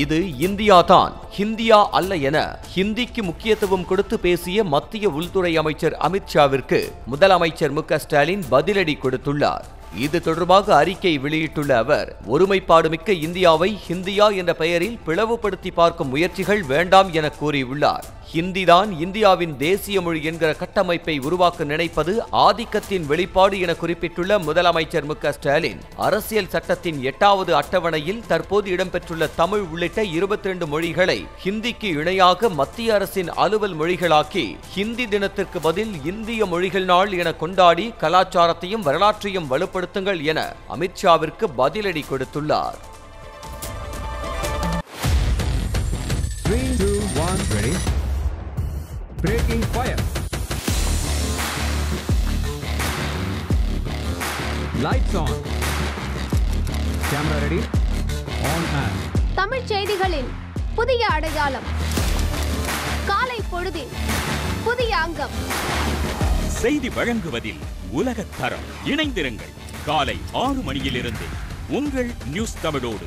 இது இந்தியா தான் ஹிந்தியா அல்ல என ஹிந்திக்கு முக்கியத்துவம் கொடுத்து பேசிய மத்திய உள்துறை அமைச்சர் அமித்ஷாவிற்கு முதலமைச்சர் மு ஸ்டாலின் பதிலடி கொடுத்துள்ளார். இது தொடர்பாக அறிக்கை வெளியிட்டுள்ள அவர் ஒருமைப்பாடு மிக்க இந்தியாவை ஹிந்தியா என்ற பெயரில் பிளவுபடுத்தி பார்க்கும் முயற்சிகள் வேண்டாம் என கூறியுள்ளார். ஹிந்தி தான் இந்தியாவின் தேசிய மொழி என்கிற கட்டமைப்பை உருவாக்க நினைப்பது ஆதிக்கத்தின் வெளிப்பாடு என குறிப்பிட்டுள்ள முதலமைச்சர் மு ஸ்டாலின் அரசியல் சட்டத்தின் எட்டாவது அட்டவணையில் தற்போது இடம்பெற்றுள்ள தமிழ் உள்ளிட்ட இருபத்தி ரெண்டு மொழிகளை ஹிந்திக்கு இணையாக மத்திய அரசின் அலுவல் மொழிகளாக்கி ஹிந்தி தினத்திற்கு பதில் இந்திய மொழிகள் நாள் என கொண்டாடி கலாச்சாரத்தையும் வரலாற்றையும் வலுப்படுத்துங்கள் என அமித்ஷாவிற்கு பதிலடி கொடுத்துள்ளார் Three, two, one, ready. Breaking fire. Lights on. Camera ready. On and. தமிழ்ச் செய்திகளின் புதிய அடையாளம் காலை பொழுதின் புதிய அங்கம் செய்தி வழங்குவதில் உலகத் தரம் இணைந்திருங்கள் காலை ஆறு மணியிலிருந்து உங்கள் நியூஸ் தமிழோடு